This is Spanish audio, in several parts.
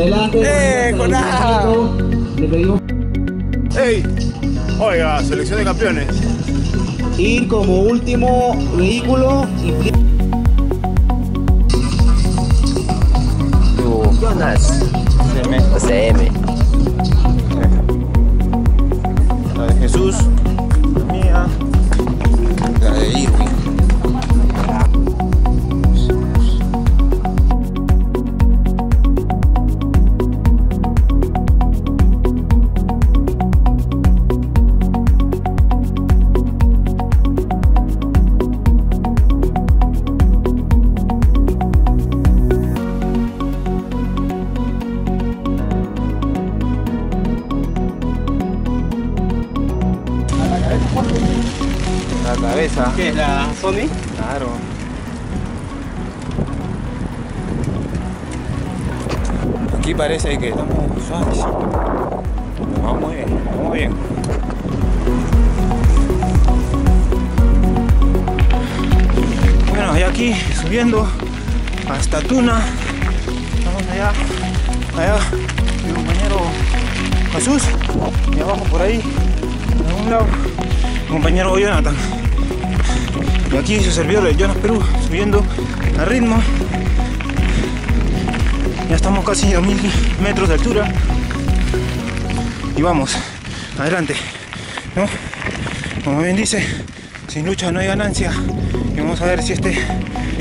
Adelante. ¡Eh, Jonás! Le pedimos ¡Ey! Oiga, selección de campeones. ir como último vehículo. y- Jonas. CM. CM. Claro. Aquí parece que estamos suaves. Vamos muy bien, vamos bien. Bueno, y aquí subiendo hasta Tuna. Estamos allá, allá, mi compañero Jesús. Y abajo por ahí, en algún lado, mi compañero Jonathan. Y aquí su servidor, el Jonas Perú, subiendo a ritmo. Ya estamos casi a 2000 metros de altura. Y vamos, adelante. ¿no? Como bien dice, sin lucha no hay ganancia. Y vamos a ver si este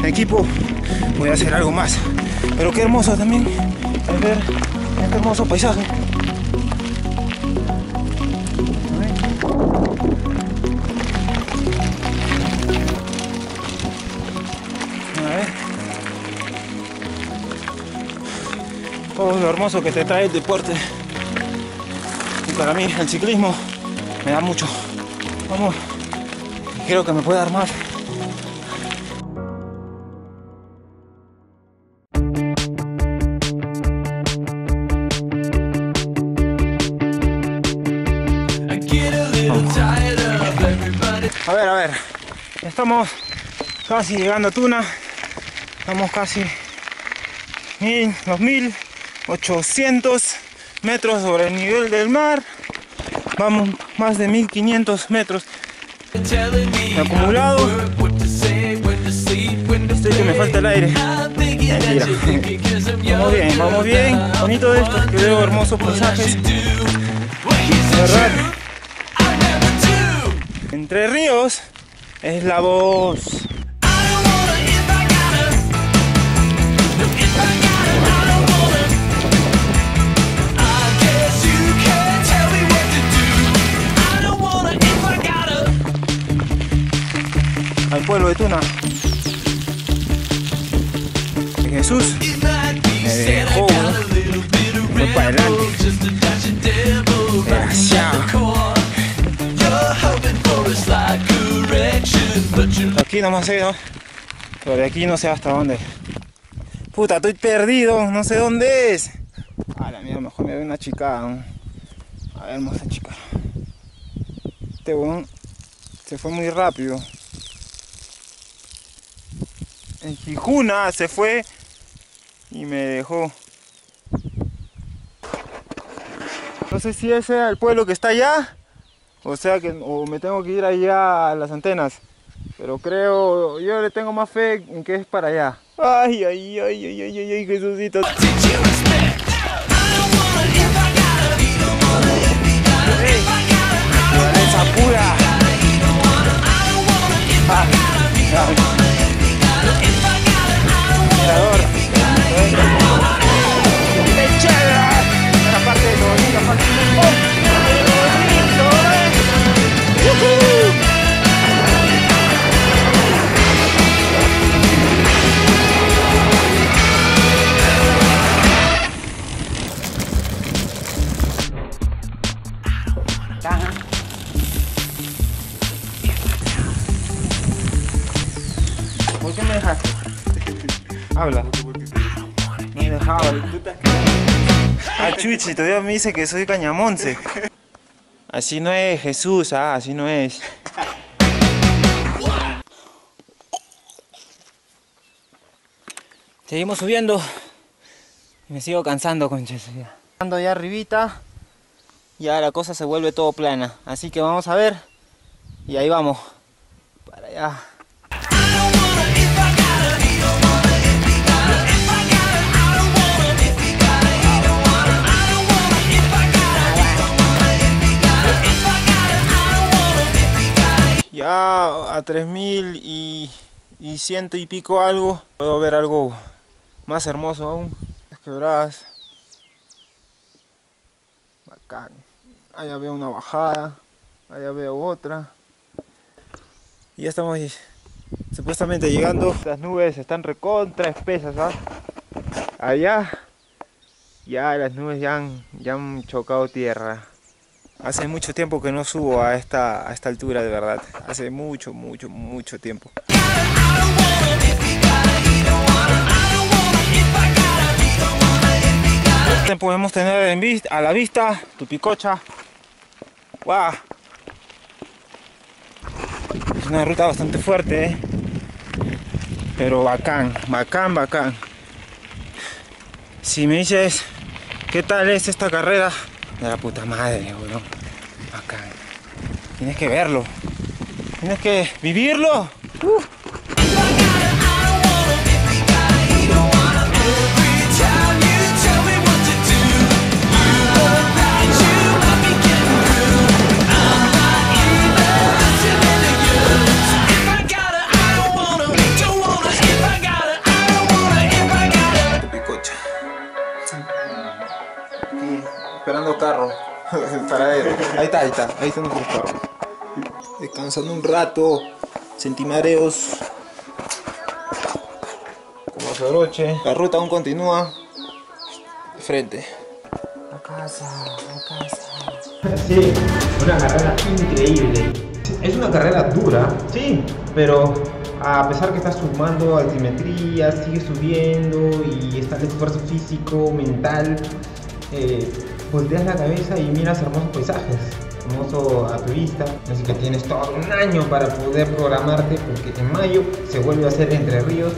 equipo puede hacer algo más. Pero qué hermoso también es ver este hermoso paisaje. Lo hermoso que te trae el deporte. Y para mí el ciclismo me da mucho. Vamos. Creo que me puede dar más. A ver, a ver. Estamos casi llegando a Tuna. Estamos casi mil, 2800 metros sobre el nivel del mar. Vamos más de 1500 metros acumulado. Estoy que me falta el aire. Vamos bien, vamos bien. Bonito esto, que veo hermosos paisajes. Entre ríos es la voz. Al pueblo de Tuna. Y Jesús me dejó, fue para adelante. Aquí nomás sé, ¿no? Pero de aquí no sé hasta dónde. Puta, estoy perdido, no sé dónde es. A la mierda, mejor me ve una chica. A ver, hermosa chica. Este weón se fue muy rápido. En Jijuna se fue y me dejó. No sé si ese es el pueblo que está allá. O sea que o me tengo que ir allá a las antenas. Pero creo, yo le tengo más fe en que es para allá. Ay, ay, ay, ay, ay, ay, ay, Jesucito. Naturaleza pura. Ah, ah. Habla. Ni Ah, chuchi, todavía me dice que soy cañamonce. Así no es, Jesús, ah, así no es. Seguimos subiendo. Me sigo cansando, conches. Ando ya arribita. Ya la cosa se vuelve todo plana. Así que vamos a ver. Y ahí vamos. Para allá. Ya a 3000 y, y ciento y pico algo. Puedo ver algo más hermoso aún. Las quebradas. Bacán. Allá veo una bajada. Allá veo otra. Y ya estamos supuestamente llegando. Las nubes están recontra espesas, ¿ah? Allá. Ya las nubes ya ya han chocado tierra. Hace mucho tiempo que no subo a esta, a esta altura, de verdad. Hace mucho, mucho, mucho tiempo. Podemos tener a la vista tu picocha. ¡Guau! Es una ruta bastante fuerte, ¿eh? pero bacán, bacán, bacán. Si me dices qué tal es esta carrera, de la puta madre, weón. Bacán. Tienes que verlo. Tienes que vivirlo. Uh. Carro. El paradero. Ahí está, ahí está. Ahí están nuestros carros. Descansando un rato. Sentí mareos. Como soroche. La ruta aún continúa. De frente. La casa, la casa. Sí, una carrera increíble. Es una carrera dura, sí, pero a pesar que estás sumando altimetría, sigues subiendo y está el esfuerzo físico, mental, eh, volteas la cabeza y miras hermosos paisajes, hermoso a tu vista, así que tienes todo un año para poder programarte porque en mayo se vuelve a hacer Entre Ríos.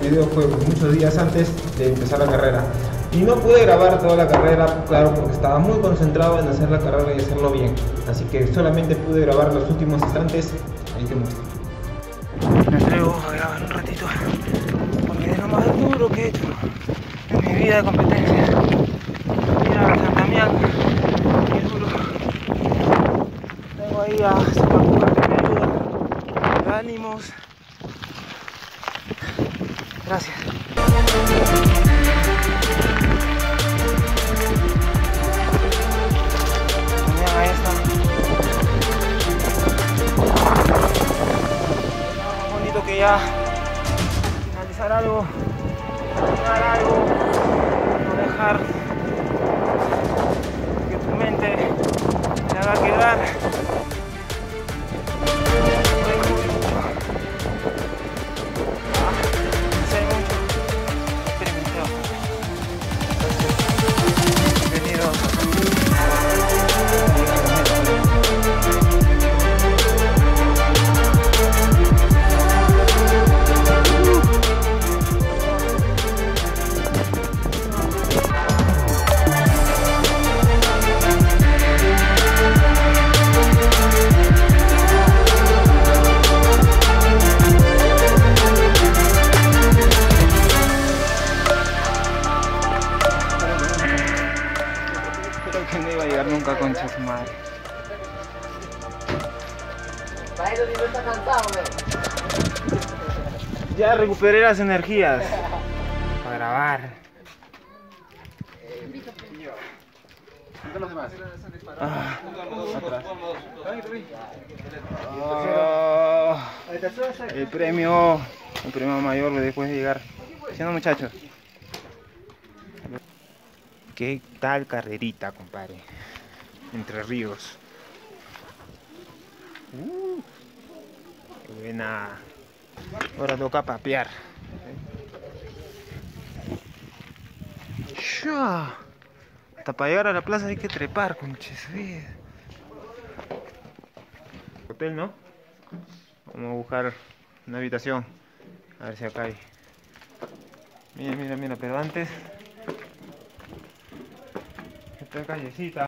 Video fue muchos días antes de empezar la carrera. Y no pude grabar toda la carrera, claro, porque estaba muy concentrado en hacer la carrera y hacerlo bien. Así que solamente pude grabar los últimos instantes. Ahí te muestro. Me atrevo a grabar un ratito. Porque es lo más duro que he hecho en mi vida de competencia. Mira a Santamián. Qué duro. Tengo ahí a Zapacúa que me ayuda. De ánimos. Gracias. Más bonito que ya finalizar algo, terminar algo, no dejar que tu mente te haga quedar. Ya recuperé las energías para grabar. Ah. Ah, el premio, el premio mayor después de llegar. ¿Sí o no, muchachos? ¿Qué tal carrerita, compadre? Entre ríos. Uh, buena. Ahora toca papear. Shua. Hasta para llegar a la plaza hay que trepar, conches. Hotel, ¿no? Vamos a buscar una habitación. A ver si acá hay. Mira, mira, mira, pero antes. Esta callecita.